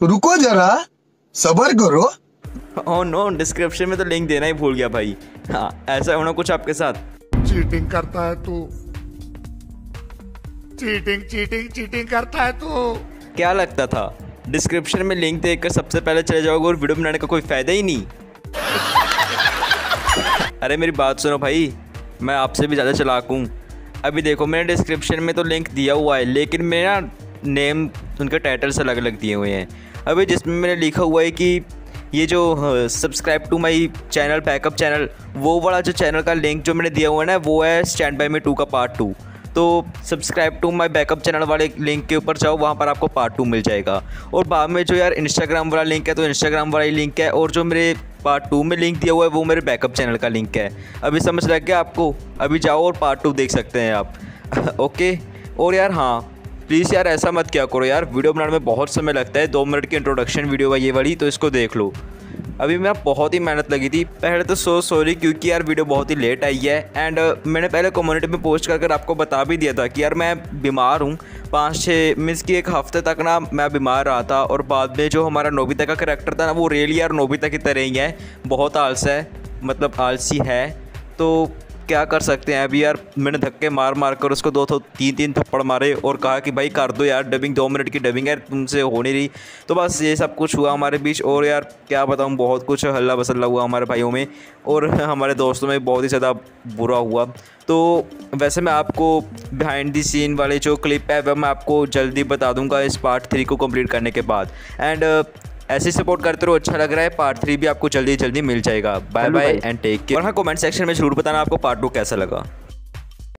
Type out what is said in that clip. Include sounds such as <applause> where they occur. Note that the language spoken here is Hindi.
तो रुको जरा सबर करो। ओह नो डिस्क्रिप्शन में तो लिंक देना ही भूल गया भाई। हाँ ऐसा होना कुछ आपके साथ। चीटिंग करता है तू। चीटिंग चीटिंग चीटिंग करता है तू। क्या लगता था? डिस्क्रिप्शन में लिंक देखकर सबसे पहले चले जाओगे और वीडियो बनाने का कोई फ़ायदा ही नहीं। अरे मेरी बात सुनो भाई मैं आपसे भी ज़्यादा चलाक हूँ। अभी देखो मैंने डिस्क्रिप्शन में तो लिंक दिया हुआ है लेकिन मेरा नेम उनके टाइटल से अलग अलग दिए हुए हैं। अभी जिसमें मैंने लिखा हुआ है कि ये जो subscribe to my channel backup channel वो वाला जो चैनल का लिंक जो मैंने दिया हुआ है ना, वो है स्टैंड बाई मी टू का पार्ट टू तो subscribe to my backup channel वाले लिंक के ऊपर जाओ, वहाँ पर आपको पार्ट टू मिल जाएगा. और बाद में जो यार इंस्टाग्राम वाला लिंक है तो इंस्टाग्राम वाला ही लिंक है, और जो मेरे पार्ट टू में लिंक दिया हुआ है, वो मेरे बैकअप चैनल का लिंक है. अभी समझ लग गया आपको? अभी जाओ और पार्ट टू देख सकते हैं आप. <laughs> ओके और यार हाँ. प्लीज़ यार ऐसा मत क्या करो यार वीडियो बनाने में बहुत समय लगता है दो मिनट की इंट्रोडक्शन वीडियो है ये वाली तो इसको देख लो। अभी मेरा बहुत ही मेहनत लगी थी पहले तो सो सॉरी क्योंकि यार वीडियो बहुत ही लेट आई है एंड uh, मैंने पहले कम्युनिटी में पोस्ट कर कर आपको बता भी दिया था कि यार मैं बीमार हूँ पाँच छः मीन्स की एक हफ़्ते तक ना मैं बीमार रहा था और बाद में जो हमारा नोबिता का करेक्टर था ना वो रियली यार नोबिता की तरह ही है बहुत आलस है मतलब आलसी है तो क्या कर सकते हैं? अभी यार मैंने धक्के मार मार कर उसको दो तो तीन तीन थप्पड़ मारे और कहा कि भाई कर दो यार डबिंग दो मिनट की डबिंग है तुमसे हो नहीं रही। तो बस ये सब कुछ हुआ हमारे बीच और यार क्या बताऊँ, बहुत कुछ हल्ला बसल्ला हुआ हमारे भाइयों में और <laughs> हमारे दोस्तों में बहुत ही ज़्यादा बुरा हुआ। तो वैसे मैं आपको बिहाइंड दी सीन वाले जो क्लिप है वह मैं आपको जल्दी बता दूँगा इस पार्ट थ्री को कंप्लीट करने के बाद। एंड ऐसे सपोर्ट करते रहो अच्छा लग रहा है। पार्ट थ्री भी आपको जल्दी जल्दी मिल जाएगा। Bye bye and take care और हाँ कमेंट सेक्शन में ज़रूर बताना आपको पार्ट टू कैसा लगा।